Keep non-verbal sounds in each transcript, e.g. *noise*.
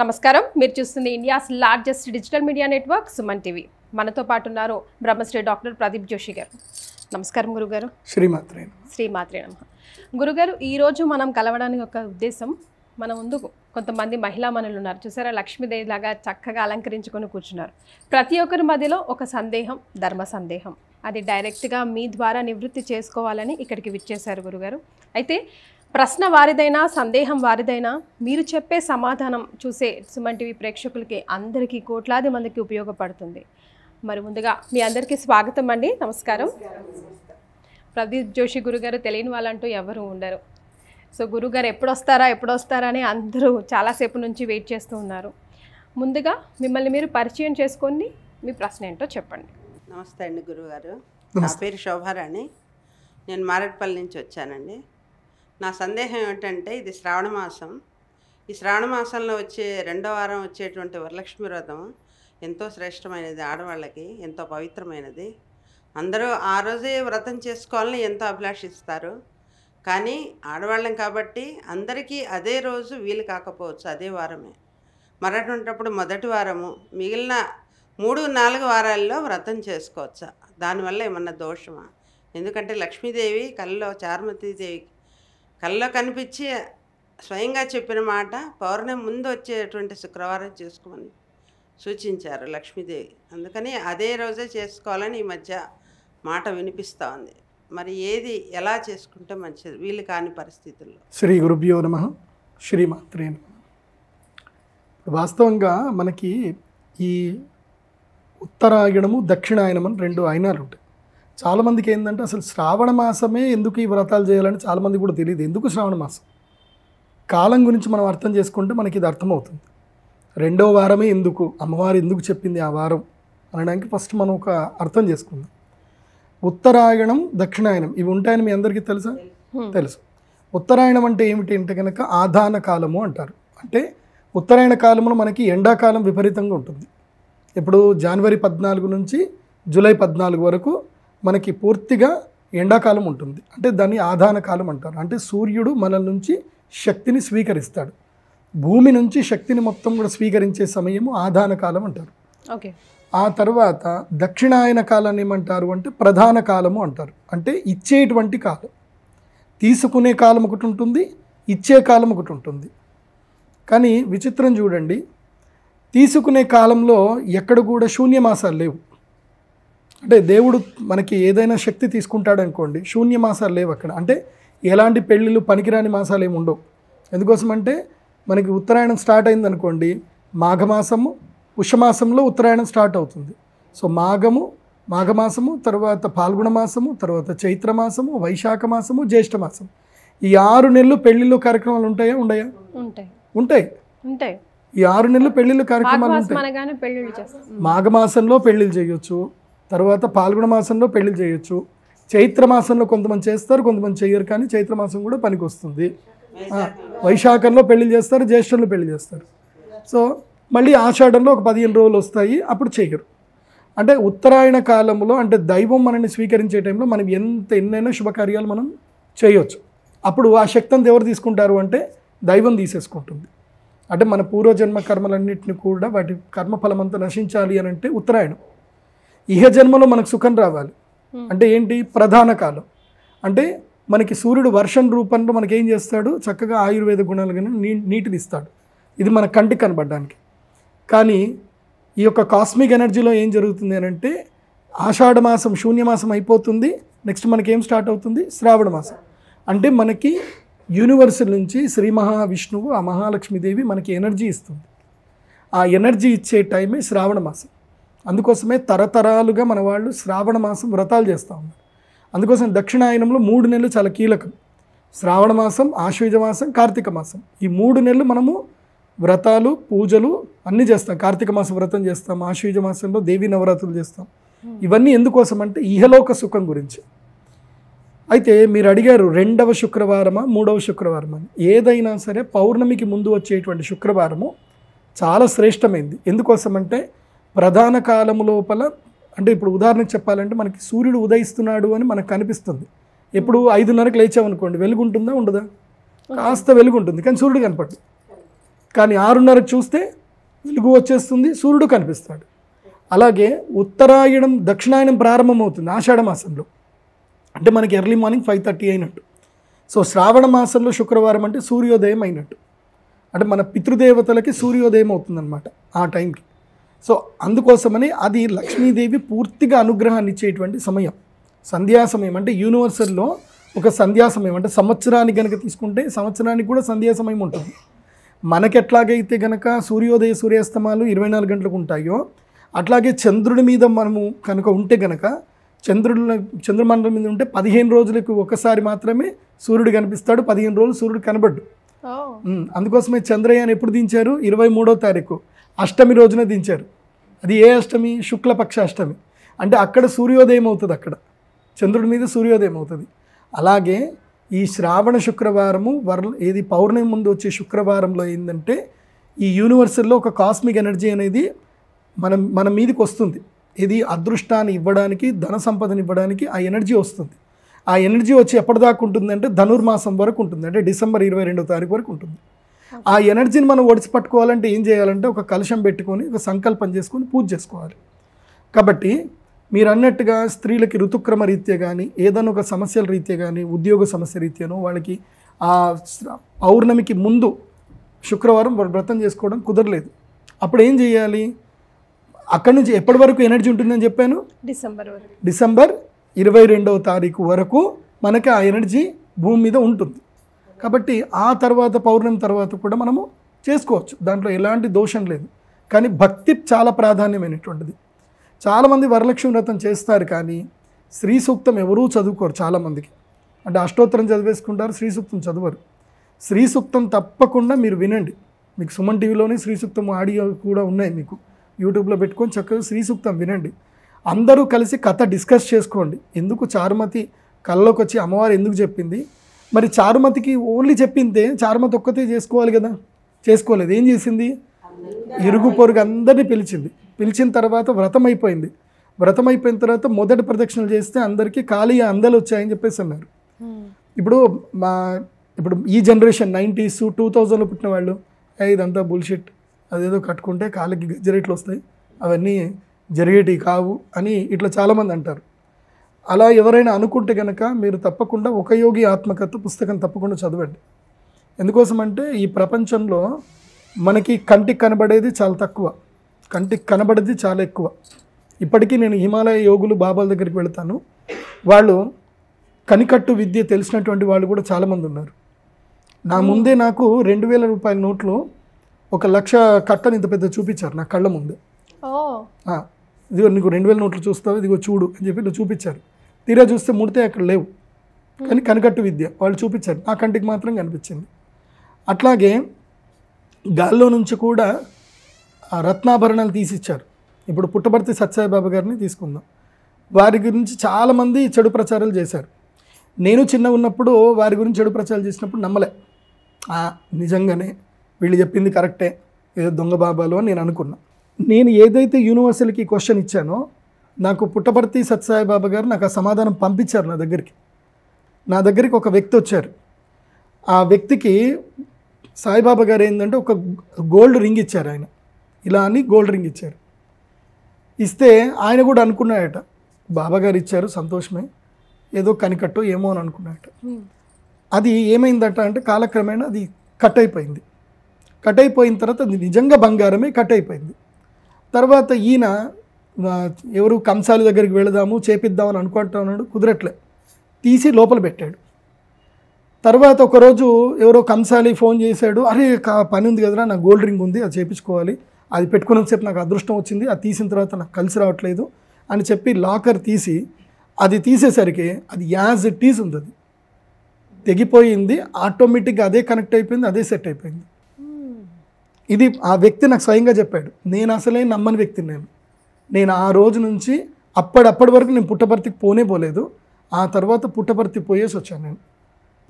నమస్కారం. మీరు చూస్తుంది India's largest digital media network Suman TV. మనతో పాటు ఉన్నారు బ్రహ్మశ్రీ డాక్టర్ ప్రదీప్ జోషి గారు. నమస్కారం గురుగారు. శ్రీమాత్రే శ్రీ మాత్రే నమ. గురుగారు ఈరోజు మనం కలవడానికి ఒక ఉద్దేశం మన ముందు కొంతమంది మహిళా మనులు ఉన్నారు. చూసారా లక్ష్మీదేవి లాగా చక్కగా అలంకరించుకొని కూర్చున్నారు. ప్రతి ఒక్కరి మధ్యలో ఒక సందేహం ధర్మ సందేహం. అది డైరెక్ట్గా మీ ద్వారా నివృత్తి చేసుకోవాలని ఇక్కడికి విచ్చేశారు గురుగారు. అయితే ప్రశ్న వారిదైనా సందేహం వారిదైనా మీరు చెప్పే సమాధానం చూసే సుమన్ టీవీ ప్రేక్షకులకి అందరికీ కోట్లాది మందికి ఉపయోగపడుతుంది. మరి ముందుగా మీ అందరికీ స్వాగతం అండి. నమస్కారం. ప్రదీప్ జోషి గురుగారు తెలియని వాళ్ళంటూ ఎవరు ఉండరు. సో గురుగారు ఎప్పుడు వస్తారా ఎప్పుడు వస్తారా అని అందరూ చాలాసేపు నుంచి వెయిట్ చేస్తూ ఉన్నారు. ముందుగా మిమ్మల్ని మీరు పరిచయం చేసుకొని మీ ప్రశ్న ఏంటో చెప్పండి. నమస్తే అండి గురుగారు. నా పేరు శోభారాణి. నేను మారేడుపల్లి నుంచి వచ్చానండి. నా సందేహం ఏమిటంటే ఇది శ్రావణ మాసం. ఈ శ్రావణ మాసంలో వచ్చే రెండో వారం వచ్చేటువంటి వరలక్ష్మి వ్రతం ఎంతో శ్రేష్టమైనది ఆడవాళ్ళకి ఎంతో పవిత్రమైనది. అందరూ ఆ రోజే వ్రతం చేసుకోవాలని ఎంతో అభిలాషిస్తారు. కానీ ఆడవాళ్ళం కాబట్టి అందరికీ అదే రోజు వీలు కాకపోవచ్చు అదే వారమే. మరటుంటప్పుడు మొదటి వారము మిగిలిన మూడు నాలుగు వారాల్లో వ్రతం చేసుకోవచ్చా? దానివల్ల ఏమన్నా దోషమా? ఎందుకంటే లక్ష్మీదేవి కళ్ళలో చారుమతీదేవి కల్లో కనిపించి స్వయంగా చెప్పిన మాట పౌర్ణమి ముందు వచ్చేటువంటి శుక్రవారం చేసుకోమని సూచించారు లక్ష్మీదేవి. అందుకని అదే రోజే చేసుకోవాలని ఈ మధ్య మాట వినిపిస్తూ ఉంది. మరి ఏది ఎలా చేసుకుంటే మంచిది? వీలు కాని పరిస్థితుల్లో. శ్రీ గురుభ్యో నమ. శ్రీమాత్రే వాస్తవంగా మనకి ఈ ఉత్తరాయణము దక్షిణాయనము రెండు ఆయనాలు ఉంటాయి చాలామందికి ఏంటంటే అసలు శ్రావణ మాసమే ఎందుకు ఈ వ్రతాలు చేయాలని చాలామంది కూడా తెలియదు. ఎందుకు శ్రావణ మాసం? కాలం గురించి మనం అర్థం చేసుకుంటే మనకి ఇది అర్థమవుతుంది. రెండో వారమే ఎందుకు? అమ్మవారు ఎందుకు చెప్పింది ఆ వారం అనడానికి ఫస్ట్ మనం ఒక అర్థం చేసుకుందాం. ఉత్తరాయణం దక్షిణాయనం ఇవి ఉంటాయని మీ అందరికీ తెలుసా? తెలుసు. ఉత్తరాయణం అంటే ఏమిటి అంటే కనుక ఆధాన కాలము అంటారు. అంటే ఉత్తరాయణ కాలంలో మనకి ఎండాకాలం విపరీతంగా ఉంటుంది. ఇప్పుడు జనవరి పద్నాలుగు నుంచి జూలై పద్నాలుగు వరకు మనకి పూర్తిగా ఎండాకాలం ఉంటుంది. అంటే దాన్ని ఆధాన కాలం అంటారు. అంటే సూర్యుడు మన నుంచి శక్తిని స్వీకరిస్తాడు. భూమి నుంచి శక్తిని మొత్తం కూడా స్వీకరించే సమయము ఆధాన కాలం అంటారు. ఓకే. ఆ తర్వాత దక్షిణాయన కాలాన్ని ఏమంటారు అంటే ప్రధాన కాలము అంటారు. అంటే ఇచ్చేటువంటి కాలం. తీసుకునే కాలం ఒకటి ఉంటుంది ఇచ్చే కాలం ఒకటి ఉంటుంది. కానీ విచిత్రం చూడండి. తీసుకునే కాలంలో ఎక్కడ కూడా శూన్యమాసాలు లేవు. అంటే దేవుడు మనకి ఏదైనా శక్తి తీసుకుంటాడు అనుకోండి శూన్య మాసాలు లేవు అక్కడ. అంటే ఎలాంటి పెళ్ళిళ్ళు పనికిరాని మాసాలు ఏమి ఉండవు. ఎందుకోసం అంటే మనకి ఉత్తరాయణం స్టార్ట్ అయింది అనుకోండి మాఘమాసము పుష్యమాసంలో ఉత్తరాయణం స్టార్ట్ అవుతుంది. సో మాఘము మాఘమాసము తర్వాత పాల్గొన మాసము తర్వాత చైత్ర మాసము వైశాఖ మాసము జ్యేష్ఠ మాసం. ఈ ఆరు నెలలు పెళ్ళిళ్ళు కార్యక్రమాలు ఉంటాయా ఉండయా? ఉంటాయి. ఉంటాయి. ఉంటాయి. ఈ ఆరు నెలలు పెళ్ళిళ్ళు కార్యక్రమాలు ఉంటాయి. మాఘమాసంలో పెళ్ళిళ్ళు చేయొచ్చు. తర్వాత పాల్గొన మాసంలో పెళ్ళి చేయొచ్చు. చైత్ర మాసంలో కొంతమంది చేస్తారు కొంతమంది చేయరు కానీ చైత్ర మాసం కూడా పనికి వస్తుంది వైశాఖంలో పెళ్ళి చేస్తారు జ్యేష్ఠంలో పెళ్ళి చేస్తారు. సో మళ్ళీ ఆషాఢంలో ఒక పదిహేను రోజులు వస్తాయి అప్పుడు చేయరు. అంటే ఉత్తరాయణ కాలంలో అంటే దైవం మనల్ని స్వీకరించే టైంలో మనం ఎంత ఎన్నైనా శుభకార్యాలు మనం చేయొచ్చు. అప్పుడు ఆ శక్తి అంతా ఎవరు తీసుకుంటారు అంటే దైవం తీసేసుకుంటుంది. అంటే మన పూర్వజన్మ కర్మలన్నింటినీ కూడా వాటి కర్మఫలం అంతా నశించాలి అని అంటే ఉత్తరాయణం. ఇహ జన్మలో మనకు సుఖం రావాలి. అంటే ఏంటి? ప్రధాన కాలం. అంటే మనకి సూర్యుడు వర్షం రూపంలో మనకి ఏం చేస్తాడు? చక్కగా ఆయుర్వేద గుణాలు కానీ నీ నీటిని ఇస్తాడు. ఇది మన కంటికి కనబడడానికి. కానీ ఈ యొక్క కాస్మిక్ ఎనర్జీలో ఏం జరుగుతుంది అని అంటే ఆషాఢ మాసం శూన్యమాసం అయిపోతుంది. నెక్స్ట్ మనకి ఏం స్టార్ట్ అవుతుంది? శ్రావణ మాసం. అంటే మనకి యూనివర్స్ నుంచి శ్రీ మహావిష్ణువు ఆ మహాలక్ష్మీదేవి మనకి ఎనర్జీ ఇస్తుంది. ఆ ఎనర్జీ ఇచ్చే టైమే శ్రావణ మాసం. అందుకోసమే తరతరాలుగా మన వాళ్ళు శ్రావణ మాసం వ్రతాలు చేస్తూ ఉన్నారు. అందుకోసం దక్షిణాయనంలో మూడు నెలలు చాలా కీలకం. శ్రావణ మాసం ఆశ్వయుజ మాసం కార్తీక మాసం. ఈ మూడు నెలలు మనము వ్రతాలు పూజలు అన్నీ చేస్తాం. కార్తీక మాస వ్రతం చేస్తాం ఆశ్వయుజ మాసంలో దేవీ నవరాత్రులు చేస్తాం. ఇవన్నీ ఎందుకోసం అంటే ఇహలోక సుఖం గురించి. అయితే మీరు అడిగారు రెండవ శుక్రవారమా మూడవ శుక్రవారమా ఏదైనా సరే పౌర్ణమికి ముందు వచ్చేటువంటి శుక్రవారము చాలా శ్రేష్టమైంది. ఎందుకోసమంటే ప్రధాన కాలము లోపల అంటే ఇప్పుడు ఉదాహరణకు చెప్పాలంటే మనకి సూర్యుడు ఉదయిస్తున్నాడు అని మనకు కనిపిస్తుంది. ఎప్పుడు ఐదున్నరకు లేచామనుకోండి వెలుగు ఉంటుందా ఉండదా. కాస్త వెలుగు ఉంటుంది కానీ సూర్యుడు కనపడు కానీ ఆరున్నరకు చూస్తే వెలుగు వచ్చేస్తుంది సూర్యుడు కనిపిస్తాడు. అలాగే ఉత్తరాయణం దక్షిణాయనం ప్రారంభమవుతుంది ఆషాఢ మాసంలో. అంటే మనకి ఎర్లీ మార్నింగ్ ఫైవ్ థర్టీ అయినట్టు. సో శ్రావణ మాసంలో శుక్రవారం అంటే సూర్యోదయం అయినట్టు. అంటే మన పితృదేవతలకి సూర్యోదయం అవుతుందన్నమాట ఆ టైంకి. సో అందుకోసమని అది లక్ష్మీదేవి పూర్తిగా అనుగ్రహాన్ని ఇచ్చేటువంటి సమయం. సంధ్యా సమయం అంటే యూనివర్సల్లో ఒక సంధ్యా సమయం అంటే సంవత్సరానికి కనుక తీసుకుంటే సంవత్సరానికి కూడా సంధ్యా సమయం ఉంటుంది. మనకి ఎట్లాగైతే గనక సూర్యోదయ సూర్యాస్తమాలు ఇరవై నాలుగు గంటలకు ఉంటాయో అట్లాగే చంద్రుడి మీద మనము కనుక ఉంటే గనక చంద్రుడు చంద్రమండలం మీద ఉంటే పదిహేను రోజులకు ఒకసారి మాత్రమే సూర్యుడు కనిపిస్తాడు పదిహేను రోజులు సూర్యుడు కనబడ్డు. అందుకోసమే చంద్రయాన్ ఎప్పుడు దించారు? ఇరవై మూడో తారీఖు. అష్టమి రోజున దించారు. అది ఏ అష్టమి? శుక్లపక్ష అష్టమి. అంటే అక్కడ సూర్యోదయం అవుతుంది అక్కడ. చంద్రుడి మీద సూర్యోదయం అవుతుంది. అలాగే ఈ శ్రావణ శుక్రవారము వర్ ఏది పౌర్ణమి ముందు వచ్చే శుక్రవారంలో ఏంటంటే ఈ యూనివర్సల్లో ఒక కాస్మిక్ ఎనర్జీ అనేది మనం మన మీదకి వస్తుంది. ఇది అదృష్టాన్ని ఇవ్వడానికి ధన సంపదను ఇవ్వడానికి ఆ ఎనర్జీ వస్తుంది. ఆ ఎనర్జీ వచ్చి ఎప్పటిదాకా ఉంటుందంటే ధనుర్మాసం వరకు ఉంటుంది. అంటే డిసెంబర్ ఇరవై రెండో తారీఖు వరకు ఉంటుంది. ఆ ఎనర్జీని మనం ఒడిచి పట్టుకోవాలంటే ఏం చేయాలంటే ఒక కలశం పెట్టుకొని ఒక సంకల్పం చేసుకొని పూజ చేసుకోవాలి. కాబట్టి మీరు అన్నట్టుగా స్త్రీలకి ఋతుక్రమ రీత్యా కానీ ఏదైనా ఒక సమస్యల రీత్యా కానీ ఉద్యోగ సమస్య రీత్యానో వాళ్ళకి ఆ పౌర్ణమికి ముందు శుక్రవారం వ్రతం చేసుకోవడం కుదరలేదు. అప్పుడు ఏం చేయాలి? అక్కడి నుంచి ఎప్పటి వరకు ఎనర్జీ ఉంటుందని చెప్పాను? డిసెంబర్ డిసెంబర్ ఇరవై రెండవ తారీఖు వరకు మనకి ఆ ఎనర్జీ భూమి మీద ఉంటుంది. కాబట్టి ఆ తర్వాత పౌర్ణమి తర్వాత కూడా మనము చేసుకోవచ్చు. దాంట్లో ఎలాంటి దోషం లేదు. కానీ భక్తి చాలా ప్రాధాన్యమైనటువంటిది. చాలామంది వరలక్ష్మి వ్రతం చేస్తారు కానీ శ్రీ సూక్తం ఎవరూ చదువుకోరు చాలామందికి. అంటే అష్టోత్తరం చదివేసుకుంటారు శ్రీ సూక్తం చదవరు. శ్రీ సూక్తం తప్పకుండా మీరు వినండి. మీకు సుమన్ టీవీలోనే శ్రీ సూక్తం ఆడియో కూడా ఉన్నాయి మీకు. యూట్యూబ్లో పెట్టుకొని చక్కగా శ్రీ సూక్తం వినండి. అందరూ కలిసి కథ డిస్కస్ చేసుకోండి. ఎందుకు చారుమతి కళ్ళలోకి వచ్చి అమ్మవారు ఎందుకు చెప్పింది? మరి చారుమతికి ఓన్లీ చెప్పిందే చారుమతి ఒక్కతే చేసుకోవాలి కదా? చేసుకోలేదు. ఏం చేసింది? ఇరుగు పొరుగు అందరినీ పిలిచింది. పిలిచిన తర్వాత వ్రతం అయిపోయింది వ్రతం అయిపోయిన తర్వాత మొదటి ప్రదక్షిణలు చేస్తే అందరికీ ఖాళీ అందలు వచ్చాయని చెప్పేసి అన్నారు. ఇప్పుడు మా ఇప్పుడు ఈ జనరేషన్ నైంటీస్ టూ థౌజండ్లో పుట్టిన వాళ్ళు "ఏ, ఇదంతా బుల్షిట్. అదేదో కట్టుకుంటే కాళ్ళకి గజ్జరేట్లు వస్తాయి. అవన్నీ జరిగేటివి కావు అని ఇట్లా చాలామంది అంటారు. అలా ఎవరైనా అనుకుంటే కనుక మీరు తప్పకుండా ఒక యోగి ఆత్మకథ పుస్తకం తప్పకుండా చదవండి. ఎందుకోసం అంటే ఈ ప్రపంచంలో మనకి కంటికి కనబడేది చాలా తక్కువ. కంటికి కనబడేది చాలా ఎక్కువ. ఇప్పటికీ నేను హిమాలయ యోగులు బాబాల దగ్గరికి వెళ్తాను. వాళ్ళు కనికట్టు విద్య తెలిసినటువంటి వాళ్ళు కూడా చాలామంది ఉన్నారు. నా ముందే నాకు రెండు వేల రూపాయల నోట్లు ఒక లక్ష కట్టని ఇంత పెద్ద చూపించారు నా కళ్ళ ముందే. ఇదిగో నీకు రెండు వేల నోట్లు చూస్తావు ఇదిగో చూడు అని చెప్పి ఇట్లా చూపించారు. తీరా చూస్తే ముడితే అక్కడ లేవు. కానీ కనికట్టు విద్య వాళ్ళు చూపించారు. నా కంటికి మాత్రం కనిపించింది. అట్లాగే గాల్లో నుంచి కూడా ఆ రత్నాభరణాలు తీసిచ్చారు. ఇప్పుడు పుట్టపర్తి సత్యసాయిబాబు గారిని తీసుకుందాం. వారి గురించి చాలామంది చెడు ప్రచారాలు చేశారు. నేను చిన్న ఉన్నప్పుడు వారి గురించి చెడు ప్రచారాలు చేసినప్పుడు నమ్మలే. నిజంగానే వీళ్ళు చెప్పింది కరెక్టే. ఏదో దొంగ బాబాలు అని నేను అనుకున్నా. నేను ఏదైతే యూనివర్సల్కి క్వశ్చన్ ఇచ్చానో నాకు పుట్టపర్తి సత్యసాయి బాబా గారు నాకు ఆ సమాధానం పంపించారు నా దగ్గరికి. నా దగ్గరికి ఒక వ్యక్తి వచ్చారు. ఆ వ్యక్తికి సాయిబాబా గారు ఏంటంటే ఒక గోల్డ్ రింగ్ ఇచ్చారు ఆయన. ఇలా అని గోల్డ్ రింగ్ ఇచ్చారు. ఇస్తే ఆయన కూడా అనుకున్నాడట బాబా గారు ఇచ్చారు సంతోషమే. ఏదో కనికట్టు ఏమో అని అనుకున్నాడట అది ఏమైందట అంటే కాలక్రమేణా అది కట్ అయిపోయింది. కట్ అయిపోయిన తర్వాత అది నిజంగా బంగారమే కట్ అయిపోయింది. తర్వాత ఈయన ఎవరు కంసాలి దగ్గరికి వెళదాము చేపిద్దామని అనుకుంటా ఉన్నాడు కుదరట్లే. తీసి లోపల పెట్టాడు. తర్వాత ఒకరోజు ఎవరో కంసాలి ఫోన్ చేశాడు అరే కా- పని ఉంది కదరా నాకు గోల్డ్ రింగ్ ఉంది అది చేపించుకోవాలి. అది పెట్టుకున్నంతసేపు నాకు అదృష్టం వచ్చింది అది తీసిన తర్వాత నాకు కలిసి రావట్లేదు అని చెప్పి లాకర్ తీసి అది తీసేసరికి అది యాజ్ ఇట్ ఈజ్ ఉంది అది. తెగిపోయింది ఆటోమేటిక్గా అదే కనెక్ట్ అయిపోయింది అదే సెట్ అయిపోయింది. ఇది ఆ వ్యక్తి నాకు స్వయంగా చెప్పాడు నేను అసలే నమ్మని వ్యక్తిని నేను. నేను ఆ రోజు నుంచి అప్పటి వరకు నేను పుట్టపర్తికి పోనే పోలేదు. ఆ తర్వాత పుట్టపర్తి పోయేసి వచ్చాను నేను.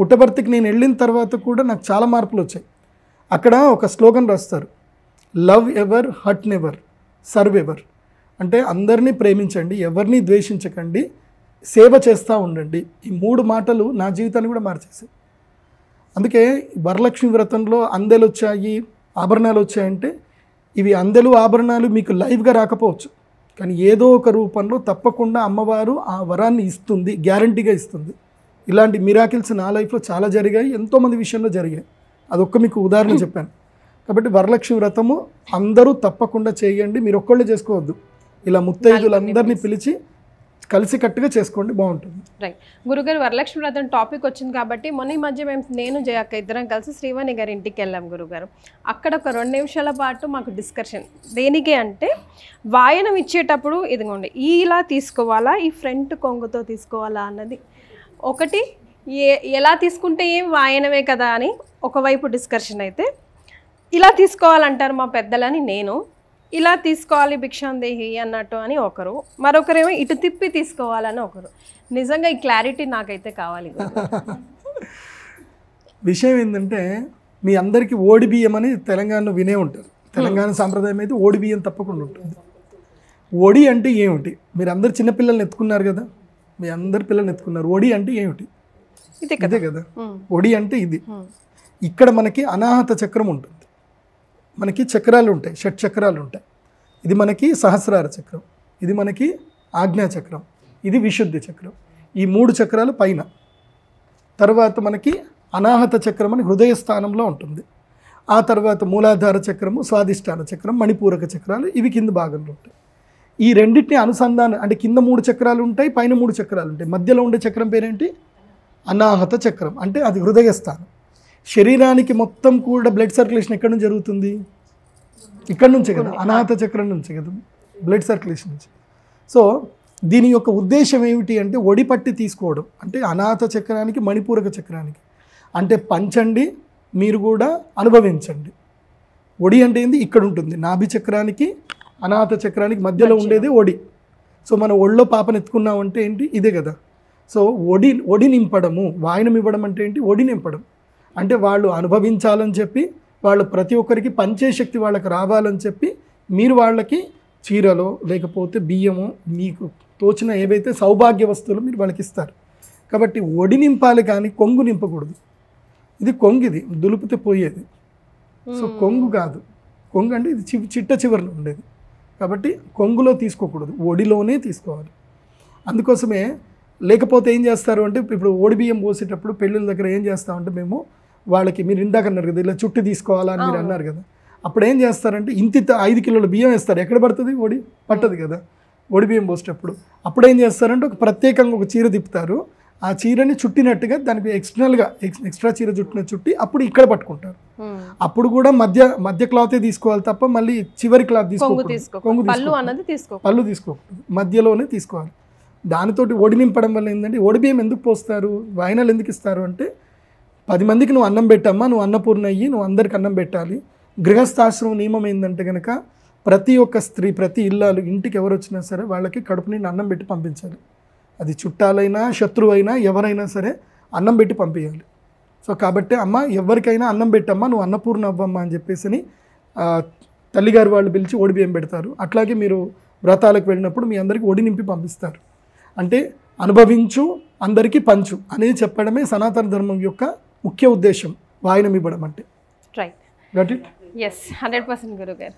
పుట్టపర్తికి నేను వెళ్ళిన తర్వాత కూడా నాకు చాలా మార్పులు వచ్చాయి. అక్కడ ఒక స్లోగన్ రాస్తారు. Love ever hurt never serve ever. అంటే అందరినీ ప్రేమించండి ఎవరిని ద్వేషించకండి సేవ చేస్తూ ఉండండి. ఈ మూడు మాటలు నా జీవితాన్ని కూడా మార్చేసాయి అందుకే వరలక్ష్మి వ్రతంలో అందెలు వచ్చాయి ఆభరణాలు వచ్చాయంటే ఇవి అందెలు ఆభరణాలు మీకు లైవ్గా రాకపోవచ్చు. కానీ ఏదో ఒక రూపంలో తప్పకుండా అమ్మవారు ఆ వరాన్ని ఇస్తుంది గ్యారంటీగా ఇస్తుంది. ఇలాంటి మిరాకిల్స్ నా లైఫ్లో చాలా జరిగాయి ఎంతోమంది విషయంలో జరిగాయి. అదొక్క మీకు ఉదాహరణ చెప్పాను. కాబట్టి వరలక్ష్మి వ్రతము అందరూ తప్పకుండా చేయండి మీరు ఒక్కళ్ళే చేసుకోవద్దు. ఇలా ముత్తైదులందరినీ పిలిచి కలిసికట్టుగా చేసుకోండి బాగుంటుంది. రైట్ గురుగారు వరలక్ష్మి వ్రతం టాపిక్ వచ్చింది కాబట్టి మొన్న ఈ మధ్య మేము నేను జయక్క ఇద్దరం కలిసి శ్రీవాణి గారి ఇంటికి వెళ్ళాం గురుగారు. అక్కడ ఒక రెండు నిమిషాల పాటు మాకు డిస్కషన్ దేనికి అంటే వాయనం ఇచ్చేటప్పుడు ఇదిగోండి ఈ ఇలా తీసుకోవాలా ఈ ఫ్రంట్ కొంగుతో తీసుకోవాలా అన్నది. ఒకటి ఏ ఎలా తీసుకుంటే ఏం వాయనమే కదా అని ఒకవైపు డిస్కషన్ అయితే ఇలా తీసుకోవాలంటారు మా పెద్దలని నేను. ఇలా తీసుకోవాలి భిక్షాందేహి అన్నట్టు అని ఒకరు. మరొకరేమో ఇటు తిప్పి తీసుకోవాలని ఒకరు. నిజంగా ఈ క్లారిటీ నాకైతే కావాలి. *laughs* విషయం ఏంటంటే మీ అందరికీ ఓడి బియ్యం అని తెలంగాణలో వినే ఉంటారు. తెలంగాణ సాంప్రదాయం అయితే ఓడి బియ్యం తప్పకుండా ఉంటుంది. ఒడి అంటే ఏమిటి? మీరు అందరు చిన్నపిల్లల్ని ఎత్తుకున్నారు కదా? మీ అందరు పిల్లల్ని ఎత్తుకున్నారు. ఒడి అంటే ఏమిటి? ఇదే కదా. ఒడి అంటే ఇది. ఉమ్, ఇక్కడ మనకి అనాహత చక్రం ఉంటుంది. మనకి చక్రాలు ఉంటాయి షట్ చక్రాలు ఉంటాయి. ఇది మనకి సహస్రార చక్రం ఇది మనకి ఆజ్ఞా చక్రం ఇది విశుద్ధి చక్రం. ఈ మూడు చక్రాలు పైన. తర్వాత మనకి అనాహత చక్రం అని హృదయ స్థానంలో ఉంటుంది. ఆ తర్వాత మూలాధార చక్రము స్వాదిష్టాన చక్రం మణిపూరక చక్రాలు ఇవి కింద భాగంలో ఉంటాయి. ఈ రెండింటిని అనుసంధానం అంటే కింద మూడు చక్రాలు ఉంటాయి పైన మూడు చక్రాలు ఉంటాయి. మధ్యలో ఉండే చక్రం పేరేంటి? అనాహత చక్రం. అంటే అది హృదయ స్థానం. శరీరానికి మొత్తం కూడా బ్లడ్ సర్క్యులేషన్ ఎక్కడి నుంచి జరుగుతుంది? ఇక్కడ నుంచే కదా అనాహత చక్రం నుంచే కదా బ్లడ్ సర్క్యులేషన్ నుంచి. సో దీని యొక్క ఉద్దేశం ఏమిటి అంటే ఒడి పట్టి తీసుకోవడం అంటే అనాహత చక్రానికి మణిపూరక చక్రానికి. అంటే పంచండి మీరు కూడా అనుభవించండి. ఒడి అంటే ఏంది? ఇక్కడ ఉంటుంది నాభి చక్రానికి అనాహత చక్రానికి మధ్యలో. ఉండేది ఒడి. సో మనం ఒళ్ళో పాపను ఎత్తుకున్నామంటే ఏంటి? ఇదే కదా. సో ఒడి ఒడి నింపడము వాయనం ఇవ్వడం అంటే ఏంటి? ఒడి నింపడం. అంటే వాళ్ళు అనుభవించాలని చెప్పి వాళ్ళు ప్రతి ఒక్కరికి పంచే శక్తి వాళ్ళకి రావాలని చెప్పి మీరు వాళ్ళకి చీరలో లేకపోతే బియ్యము మీకు తోచిన ఏవైతే సౌభాగ్య వస్తువులు మీరు వాళ్ళకి ఇస్తారు. కాబట్టి ఒడి నింపాలి కానీ కొంగు నింపకూడదు. ఇది కొంగు ఇది దులుపుతే పోయేది. సో కొంగు కాదు. కొంగు అంటే ఇది చి- చిట్ట చివరిలో ఉండేది. కాబట్టి కొంగులో తీసుకోకూడదు. ఒడిలోనే తీసుకోవాలి. అందుకోసమే లేకపోతే ఏం చేస్తారు అంటే ఇప్పుడు ఓడి బియ్యం పోసేటప్పుడు పెళ్ళిళ్ళ దగ్గర ఏం చేస్తామంటే మేము వాళ్ళకి మీరు ఇందాక అన్నారు కదా ఇలా చుట్టు తీసుకోవాలా అని మీరు అన్నారు కదా. అప్పుడు ఏం చేస్తారంటే ఇంత ఐదు కిలోల బియ్యం వేస్తారు. ఎక్కడ పడుతుంది? ఒడి పట్టదు కదా. ఒడి బియ్యం పోసేటప్పుడు. అప్పుడు ఏం చేస్తారంటే ఒక ప్రత్యేకంగా ఒక చీర తిప్పుతారు. ఆ చీరని చుట్టినట్టుగా దానికి ఎక్స్టర్నల్గా ఎక్స్ట్రా చీర చుట్టిన చుట్టి అప్పుడు ఇక్కడ పట్టుకుంటారు. అప్పుడు కూడా మధ్య మధ్య క్లాతే తీసుకోవాలి తప్ప మళ్ళీ చివరి క్లాత్ కొంగు తీసుకోకూడదు. తీసుకో కొంగు పళ్ళు తీసుకోకూడదు. అన్నది తీసుకో పళ్ళు తీసుకోకూడదు. మధ్యలోనే తీసుకోవాలి. దానితోటి ఒడి నింపడం వల్ల ఏంటంటే ఒడి బియ్యం ఎందుకు పోస్తారు? వాయినాలు ఎందుకు ఇస్తారు అంటే పది మందికి నువ్వు అన్నం పెట్టమ్మా నువ్వు అన్నపూర్ణ అయ్యి నువ్వు అందరికి అన్నం పెట్టాలి. గృహస్థాశ్రమం నియమం ఏంటంటే కనుక ప్రతి ఒక్క స్త్రీ ప్రతి ఇల్లాలు ఇంటికి ఎవరు వచ్చినా సరే వాళ్ళకి కడుపు నిండి అన్నం పెట్టి పంపించాలి. అది చుట్టాలైనా శత్రువైనా ఎవరైనా సరే అన్నం పెట్టి పంపించాలి సో కాబట్టి అమ్మ ఎవరికైనా అన్నం పెట్టమ్మా నువ్వు అన్నపూర్ణ అవ్వమ్మా అని చెప్పేసి అని, తల్లిగారు వాళ్ళు పిలిచి ఒడి బియ్యం పెడతారు. అట్లాగే మీరు వ్రతాలకు వెళ్ళినప్పుడు మీ అందరికీ ఒడి నింపి పంపిస్తారు. అంటే అనుభవించు అందరికీ పంచు అనేది చెప్పడమే సనాతన ధర్మం యొక్క ముఖ్య ఉద్దేశం వాయనం ఇవ్వడం అంటే. Right got it yes hundred percent గురుగారు